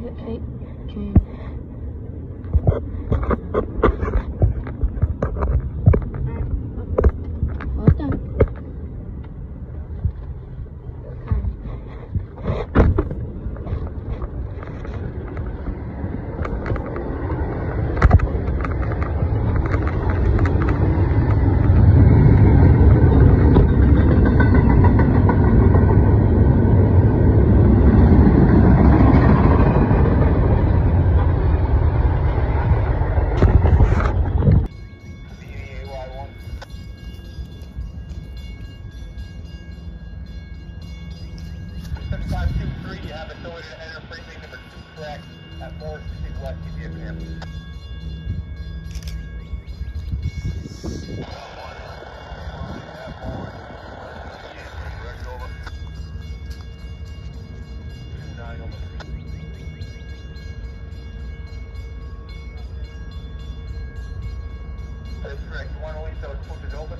favorite leave those switches open?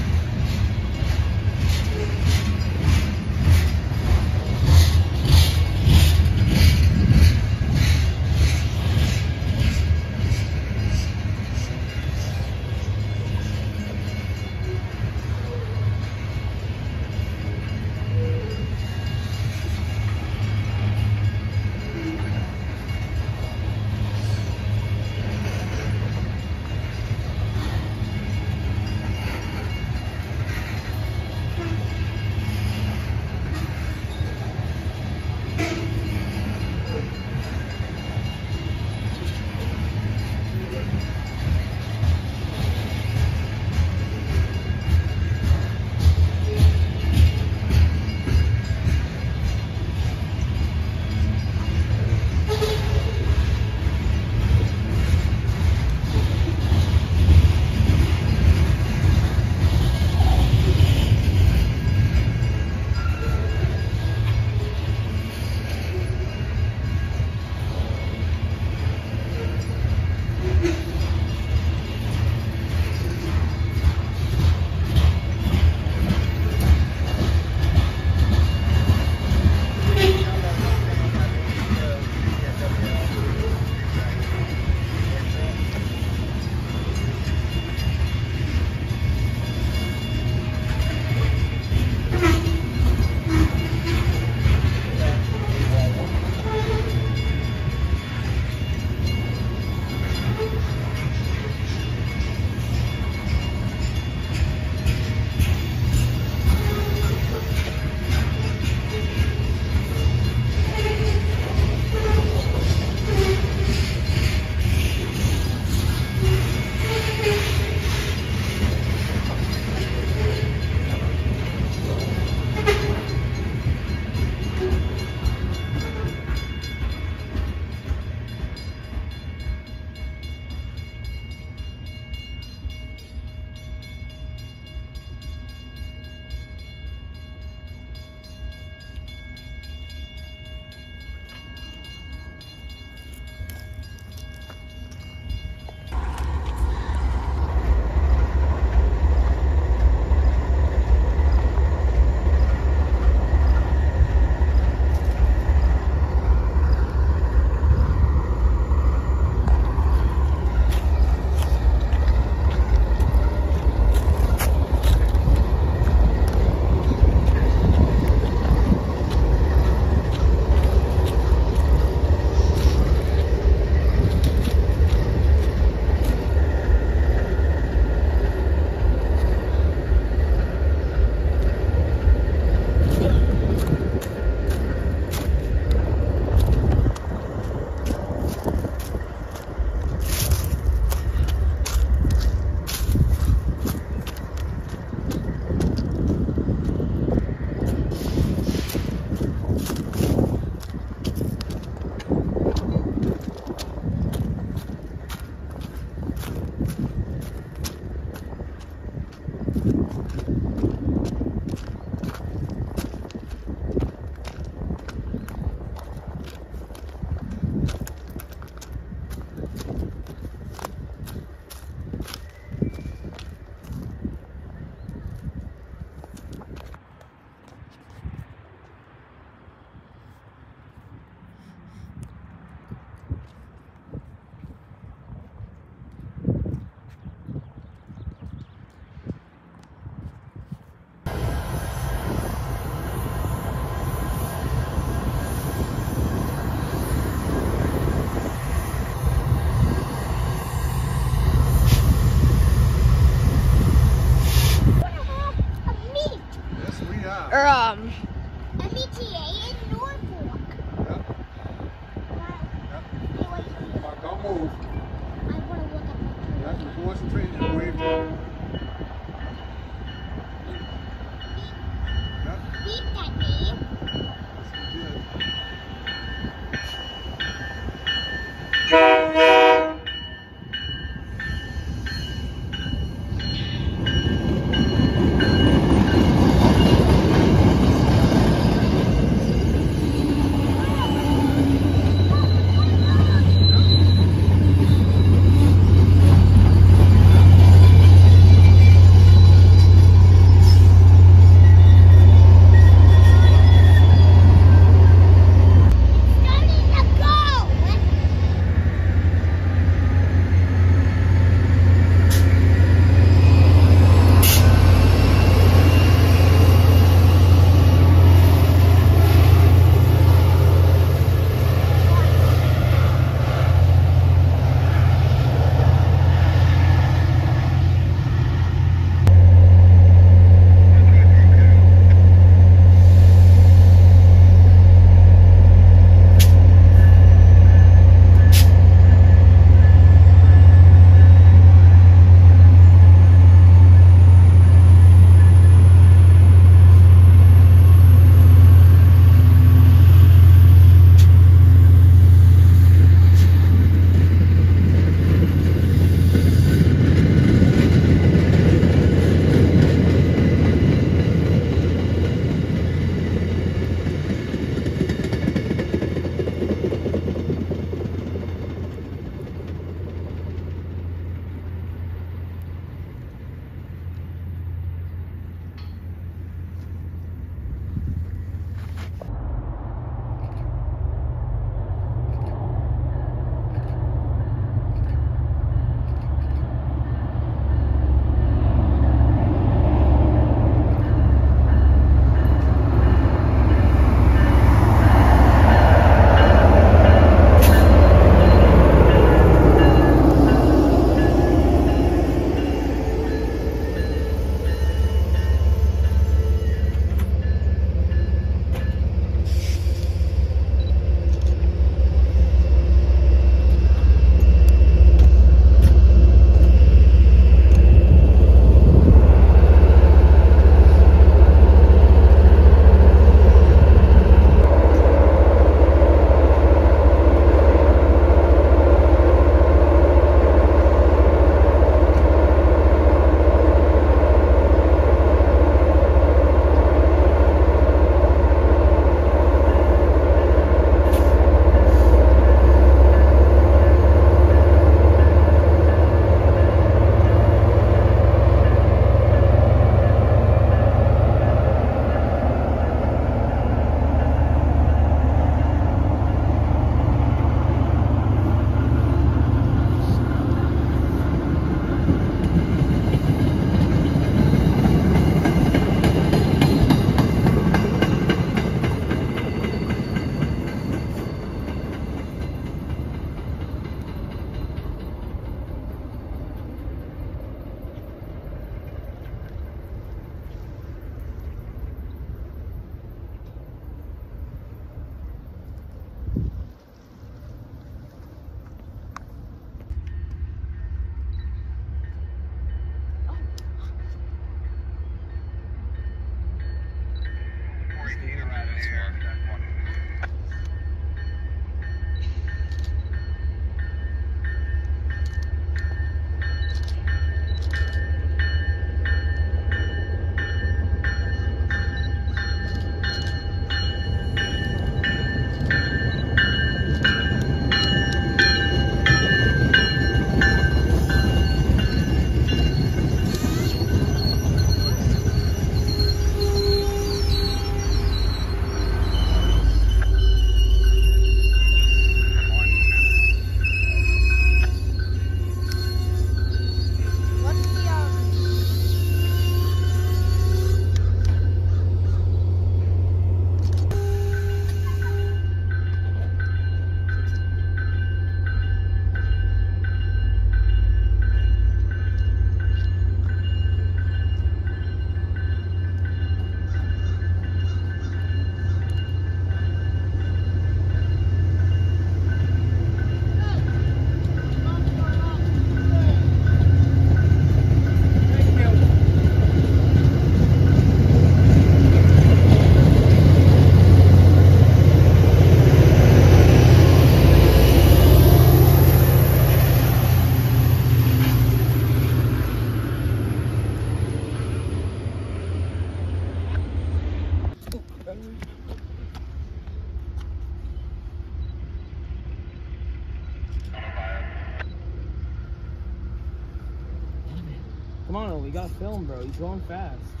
Gotta film, bro. He's going fast.